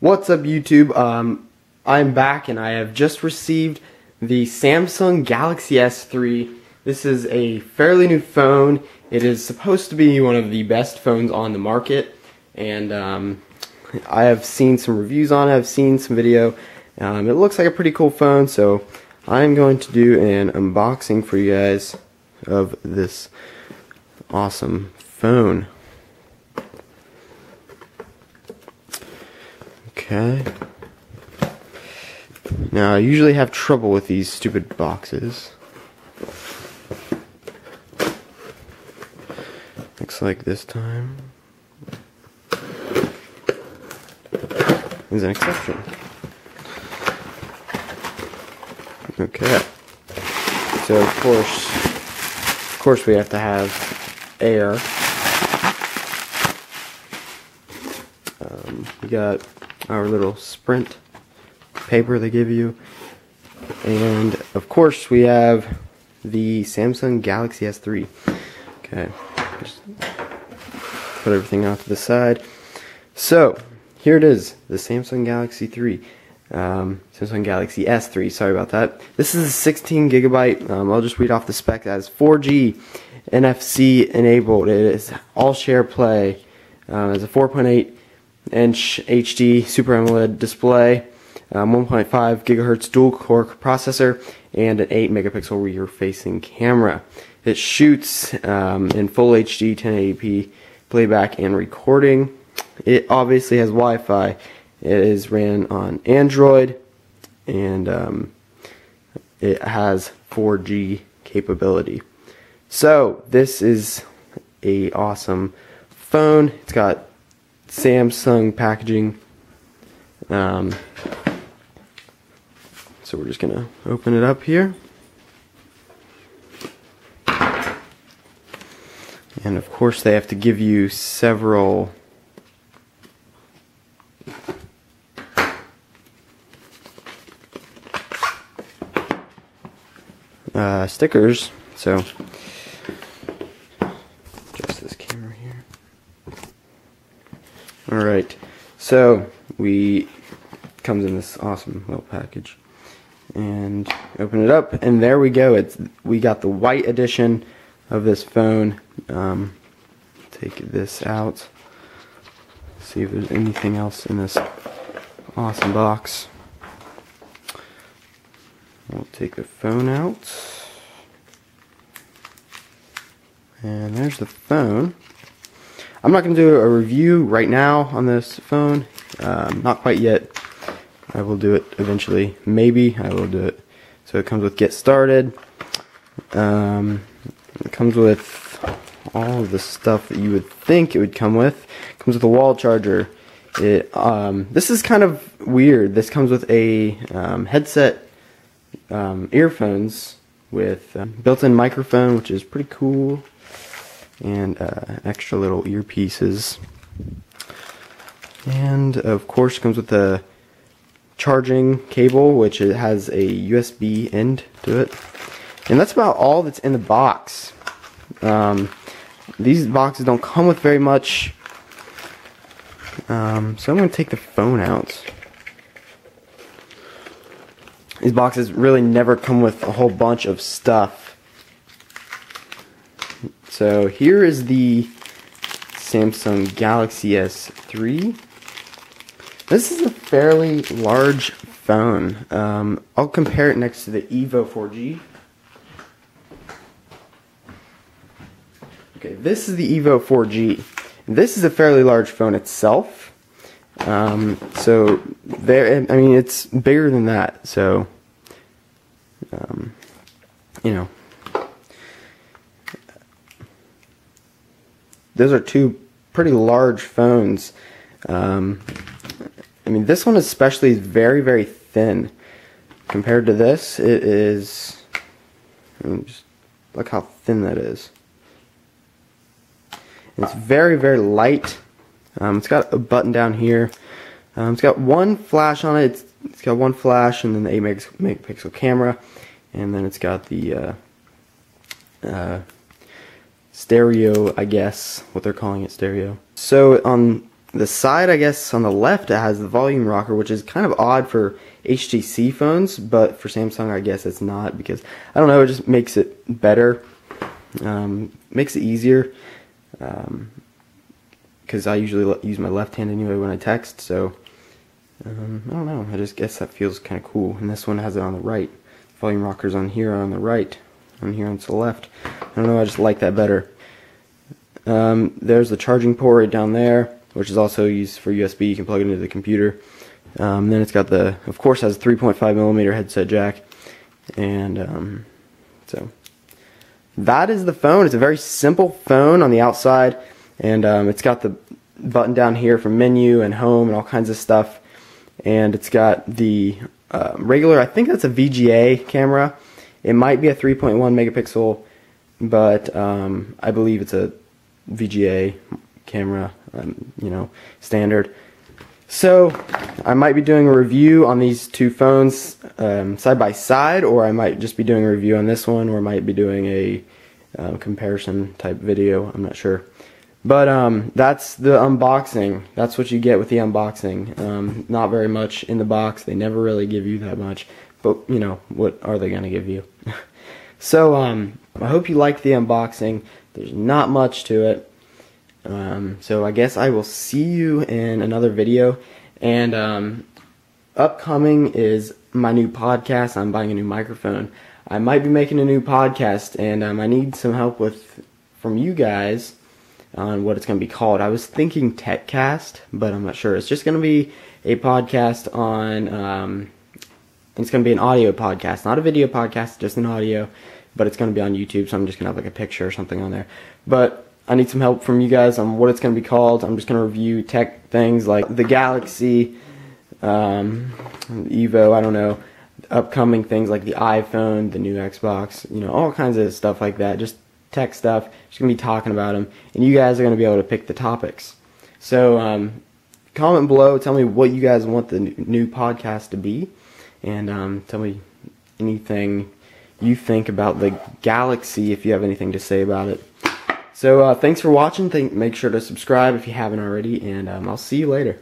What's up YouTube? Um, I'm back and I have just received the Samsung Galaxy S3. This is a fairly new phone. It is supposed to be one of the best phones on the market and um, I have seen some reviews on it, I've seen some video. Um, it looks like a pretty cool phone so I'm going to do an unboxing for you guys of this awesome phone. Okay. Now, I usually have trouble with these stupid boxes. Looks like this time is an exception. Okay. So, of course, of course we have to have air. Um, we got our little sprint paper they give you. And of course we have the Samsung Galaxy S3. Okay, just put everything off to the side. So, here it is, the Samsung Galaxy 3. Um, Samsung Galaxy S3, sorry about that. This is a 16 gigabyte, um, I'll just read off the spec as 4G NFC enabled. It is AllShare Play. Uh, it's a 4.8 inch HD Super AMOLED display, um, 1.5 gigahertz dual core processor, and an 8 megapixel rear facing camera. It shoots um, in full HD 1080p playback and recording. It obviously has Wi Fi. It is ran on Android and um, it has 4G capability. So, this is a awesome phone. It's got Samsung packaging. Um, so we're just gonna open it up here. And of course they have to give you several uh, stickers. So so we comes in this awesome little package. And open it up, and there we go. It's we got the white edition of this phone. Um, take this out. See if there's anything else in this awesome box. We'll take the phone out. And there's the phone. I'm not going to do a review right now on this phone. Um, not quite yet. I will do it eventually. Maybe I will do it. So it comes with Get Started. Um, it comes with all the stuff that you would think it would come with. It comes with a wall charger. It um, this is kind of weird. This comes with a um, headset, um, earphones with built-in microphone, which is pretty cool and uh, extra little earpieces. And of course comes with a charging cable which it has a USB end to it. And that's about all that's in the box. Um, these boxes don't come with very much. Um, so I'm going to take the phone out. These boxes really never come with a whole bunch of stuff. So here is the Samsung Galaxy S3. This is a fairly large phone. Um, I'll compare it next to the Evo 4G. Okay, this is the Evo 4G. This is a fairly large phone itself. Um, so there, I mean, it's bigger than that. So, um, you know, those are two pretty large phones. Um, I mean, this one especially is very, very thin. Compared to this, it is. I mean, just look how thin that is. It's very, very light. Um, it's got a button down here. Um, it's got one flash on it. It's, it's got one flash and then the 8 megapixel camera. And then it's got the uh, uh, stereo, I guess, what they're calling it stereo. So on the side, I guess, on the left, it has the volume rocker, which is kind of odd for HTC phones, but for Samsung, I guess it's not because I don't know. It just makes it better, um, makes it easier. Because um, I usually use my left hand anyway when I text, so um, I don't know. I just guess that feels kind of cool. And this one has it on the right. Volume rocker's on here on the right, on here on the left. I don't know. I just like that better. Um, there's the charging port right down there, which is also used for USB. You can plug it into the computer. Um, then it's got the, of course, has a 3.5 millimeter headset jack, and um, so that is the phone. It's a very simple phone on the outside, and um, it's got the button down here for menu and home and all kinds of stuff, and it's got the uh, regular. I think that's a VGA camera. It might be a 3.1 megapixel, but um, I believe it's a VGA camera, um, you know, standard. So I might be doing a review on these two phones um, side by side, or I might just be doing a review on this one, or I might be doing a um, comparison type video. I'm not sure. But um, that's the unboxing. That's what you get with the unboxing. Um, not very much in the box. They never really give you that much. But, you know, what are they going to give you? so, um, I hope you like the unboxing. There's not much to it. Um, so I guess I will see you in another video. And um, upcoming is my new podcast. I'm buying a new microphone. I might be making a new podcast, and um, I need some help with from you guys on what it's going to be called. I was thinking TechCast, but I'm not sure. It's just going to be a podcast on. It's going to be an audio podcast, not a video podcast, just an audio. But it's going to be on YouTube, so I'm just going to have like a picture or something on there. But I need some help from you guys on what it's going to be called. I'm just going to review tech things like the Galaxy, um, Evo, I don't know, upcoming things like the iPhone, the new Xbox, you know, all kinds of stuff like that. Just tech stuff. Just going to be talking about them. And you guys are going to be able to pick the topics. So, um, comment below. Tell me what you guys want the new podcast to be. And um, tell me anything you think about the Galaxy if you have anything to say about it. So uh, thanks for watching. Think, make sure to subscribe if you haven't already, and um, I'll see you later.